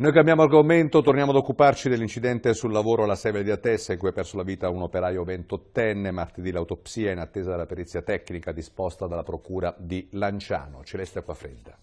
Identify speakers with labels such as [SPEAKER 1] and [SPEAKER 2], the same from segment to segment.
[SPEAKER 1] Noi cambiamo argomento, torniamo ad occuparci dell'incidente sul lavoro alla Sevel di Atessa in cui ha perso la vita un operaio ventottenne. Martedì l'autopsia in attesa della perizia tecnica disposta dalla procura di Lanciano. Celeste Acquafredda.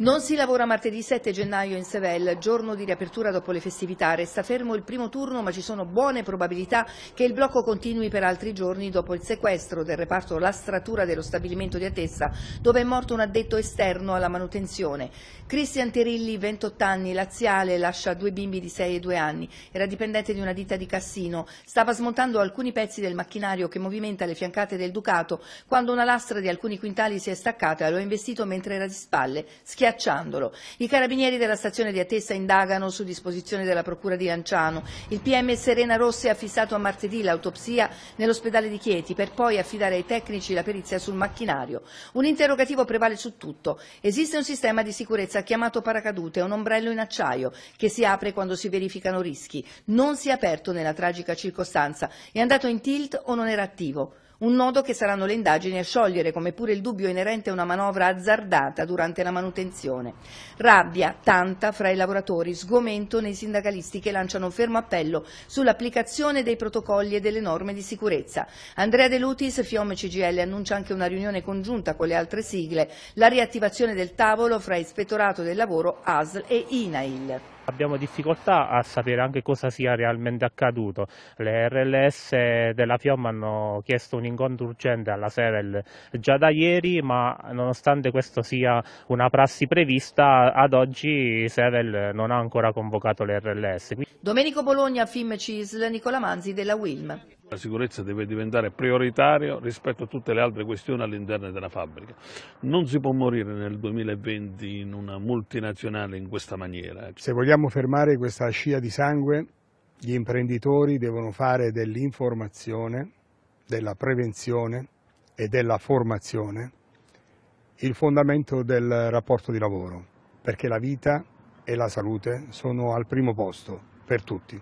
[SPEAKER 2] Non si lavora martedì 7 gennaio in Sevel, giorno di riapertura dopo le festività. Resta fermo il primo turno, ma ci sono buone probabilità che il blocco continui per altri giorni dopo il sequestro del reparto Lastratura dello stabilimento di Atessa, dove è morto un addetto esterno alla manutenzione. Cristian Terilli, 28 anni, laziale, lascia due bimbi di 6 e 2 anni. Era dipendente di una ditta di Cassino. Stava smontando alcuni pezzi del macchinario che movimenta le fiancate del Ducato quando una lastra di alcuni quintali si è staccata e lo ha investito mentre era di spalle, schiacciandolo. I carabinieri della stazione di Atessa indagano su disposizione della procura di Lanciano. Il PM Serena Rossi ha fissato a martedì l'autopsia nell'ospedale di Chieti per poi affidare ai tecnici la perizia sul macchinario. Un interrogativo prevale su tutto. Esiste un sistema di sicurezza chiamato paracadute, un ombrello in acciaio che si apre quando si verificano rischi. Non si è aperto nella tragica circostanza. È andato in tilt o non era attivo? Un nodo che saranno le indagini a sciogliere, come pure il dubbio inerente a una manovra azzardata durante la manutenzione. Rabbia, tanta fra i lavoratori, sgomento nei sindacalisti che lanciano un fermo appello sull'applicazione dei protocolli e delle norme di sicurezza. Andrea De Lutis, Fiom CGL, annuncia anche una riunione congiunta con le altre sigle, la riattivazione del tavolo fra Ispettorato del Lavoro, ASL e INAIL.
[SPEAKER 3] Abbiamo difficoltà a sapere anche cosa sia realmente accaduto. Le RLS della FIOM hanno chiesto un incontro urgente alla Sevel già da ieri, ma nonostante questo sia una prassi prevista, ad oggi Sevel non ha ancora convocato le RLS.
[SPEAKER 2] Domenico Bologna, FIM CISL, Nicola Manzi della WILM.
[SPEAKER 4] La sicurezza deve diventare prioritario rispetto a tutte le altre questioni all'interno della fabbrica. Non si può morire nel 2020 in una multinazionale in questa maniera.
[SPEAKER 5] Se vogliamo fermare questa scia di sangue, gli imprenditori devono fare dell'informazione, della prevenzione e della formazione il fondamento del rapporto di lavoro, perché la vita e la salute sono al primo posto per tutti.